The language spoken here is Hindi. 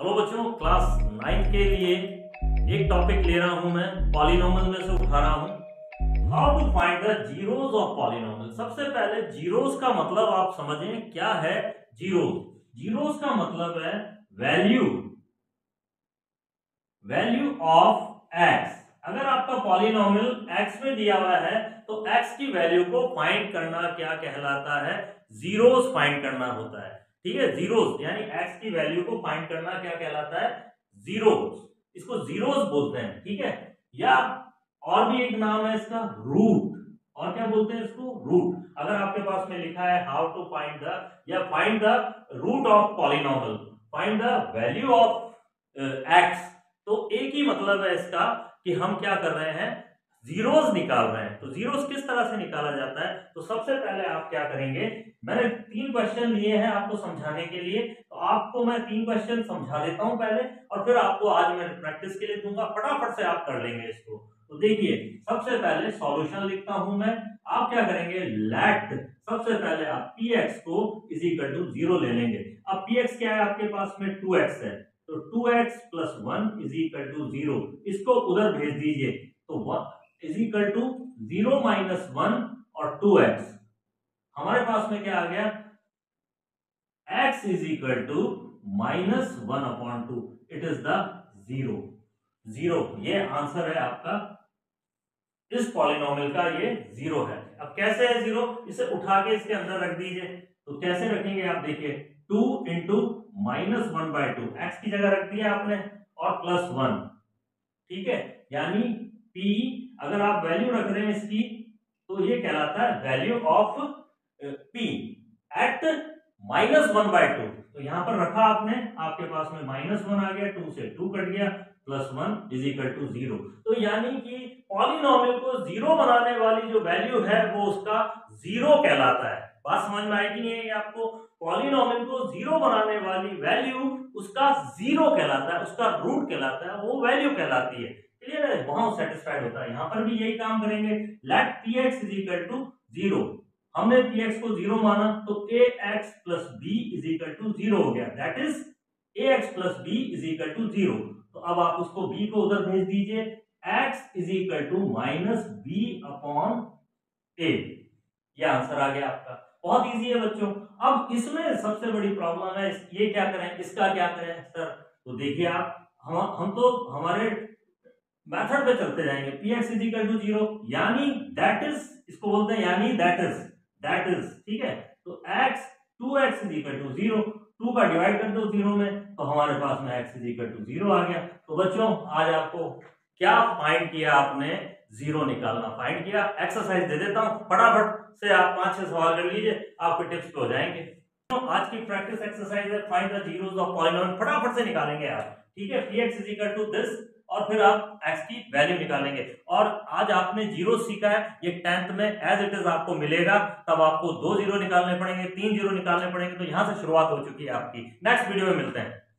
हेलो बच्चों क्लास नाइन्थ के लिए एक टॉपिक ले रहा हूँ मैं पॉलिनोमल में से उठा रहा हूँ। How to find the zeros of polynomial सबसे पहले जीरोस का मतलब आप समझें, क्या है जीरोस जीरोस का मतलब है वैल्यू वैल्यू ऑफ़ एक्स अगर आपका पॉलिनोमियल एक्स में दिया हुआ है तो एक्स की वैल्यू को फाइंड करना क्या कहलाता है? जीरोस फाइंड करना होता है। ठीक है जीरोस यानी एक्स की वैल्यू को फाइंड करना क्या कहलाता है? जीरोस इसको जीरोस बोलते हैं, ठीक है? या और भी एक नाम है इसका रूट और क्या बोलते हैं इसको? रूट अगर आपके पास में लिखा है हाउ टू फाइंड द या find the root of polynomial find the value of x तो एक ही मतलब है इसका कि हम क्या कर रहे हैं? जीरोस निकाल रहे हैं। तो जीरोस किस तरह से निकाला जाता है? तो सबसे पहले आप क्या करेंगे? मैंने तीन क्वेश्चन लिए हैं आपको समझाने के लिए। तो आपको मैं तीन क्वेश्चन समझा देता हूँ पहले, और फिर आपको आज मैं प्रैक्टिस के लिए दूँगा। फटाफट से आप कर लेंगे इसको। तो देखिए, सबसे पहले सॉल्यूशन लिखता हूँ मैं। आप क्या करेंगे? लेट सबसे पहले आप पी एक्स को इज़ इक्वल टू ज़ीरो ले लेंगे। अब पी एक्स क्या है आपके पास में? टू एक्स है। तो two x plus one is equal to zero इसको उधर भेज दीजिए। तो one is equal to zero minus one और टू एक्स हमारे पास में क्या आ गया? X is equal to minus one upon two it is the zero zero ये आंसर है आपका। इस पॉलिनोमियल का ये ज़ीरो है। अब कैसे है ज़ीरो इसे उठा के इसके अंदर रख दीजिए। तो कैसे रखेंगे आप देखिए। Two into minus one by two x की जगह रख दिया आपने और प्लस वन ठीक है? यानी p, अगर आप वैल्यू रख रहे हैं इसकी तो ये कहलाता है value of P at minus one by two तो यहाँ पर रखा आपने, आपके पास में माइनस वन आ गया टू से टू कट गया plus one is equal to zero तो यानी कि पॉलिनोमियल को ज़ीरो बनाने वाली जो वैल्यू है, वो उसका ज़ीरो कहलाता है। बात समझ में आएगी नहीं है आपको? पॉलिनोमियल को ज़ीरो बनाने वाली वैल्यू उसका ज़ीरो कहलाता है, उसका रूट कहलाता है, वो वैल्यू कहलाती है। क्लियर है, बहुत सेटिस्फाइड होता है। यहाँ पर भी यही काम करेंगे। Let P X is equal to zero हमने पी एक्स को ज़ीरो माना तो A X plus B is equal to zero हो गया। That is A X plus B is equal to zero तो अब आप उसको बी को उधर भेज दीजिए। X is equal to minus B upon A ये आंसर आ गया आपका। बहुत इजी है बच्चों। अब इसमें सबसे बड़ी प्रॉब्लम है, ये क्या करें, इसका क्या करें सर तो देखिए आप, हम हम तो हमारे मेथड पे चलते जाएँगे। P X is equal to zero यानी दैट इज़ इसको बोलते हैं यानी दैट इज़ दैट इज़ ठीक है? तो x two x is equal to zero two का डिवाइड कर दो ज़ीरो में तो हमारे पास में x is equal to zero आ गया। तो बच्चों, आज आपको क्या फाइंड किया आपने? ज़ीरो निकालना फाइंड किया। एक्सरसाइज दे देता हूँ। फटाफट से आप पाँच छह सवाल कर लीजिए, आपके टिप्स हो जाएँगे। तो आज की प्रैक्टिस एक्सरसाइज है find the zeros of polynomial फटाफट से निकालेंगे आप, ठीक है? P X is equal to this और फिर आप x की वैल्यू निकालेंगे। और आज आपने ज़ीरो सीखा है, ये टेंथ में एज इट इज़ आपको मिलेगा, तब आपको दो ज़ीरो निकालने पड़ेंगे, तीन ज़ीरो निकालने पड़ेंगे तो यहाँ से शुरुआत हो चुकी है आपकी। नेक्स्ट वीडियो में मिलते हैं।